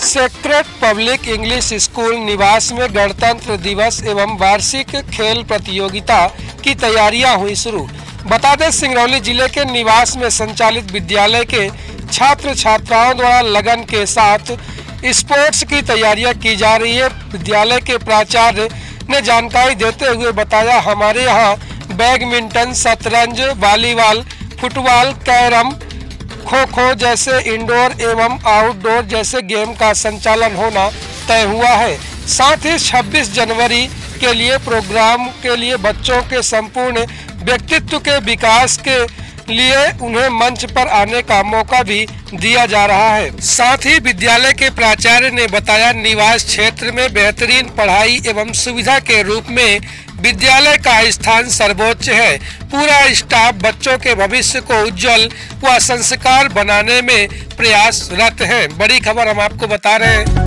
Secret public English school निवास में गणतंत्र दिवस एवं वार्षिक खेल प्रतियोगिता की तैयारियाँ हुई शुरू। बता दें, सिंगरौली ज़िले के निवास में संचालित विद्यालय के छात्र छात्राओं द्वारा लगन के साथ स्पोर्ट्स की तैयारियाँ की जा रही है। विद्यालय के प्राचार्य ने जानकारी देते हुए बताया, हमारे यहाँ बैडमिंटन, शतरंज, volleyball, football, carrom kho kho जैसे इंडोर एवं आउटडोर जैसे गेम का संचालन होना तय हुआ है। साथ ही 26 जनवरी के लिए प्रोग्राम के लिए बच्चों के संपूर्ण व्यक्तित्व के विकास के लिए उन्हें मंच पर आने का मौका भी दिया जा रहा है। साथ ही विद्यालय के प्राचार्य ने बताया, निवास क्षेत्र में बेहतरीन पढ़ाई एवं सुविधा के रूप में विद्यालय का स्थान सर्वोच्च है। पूरा स्टाफ बच्चों के भविष्य को उज्जवल व संस्कार बनाने में प्रयासरत है। बड़ी खबर हम आपको बता रहे हैं।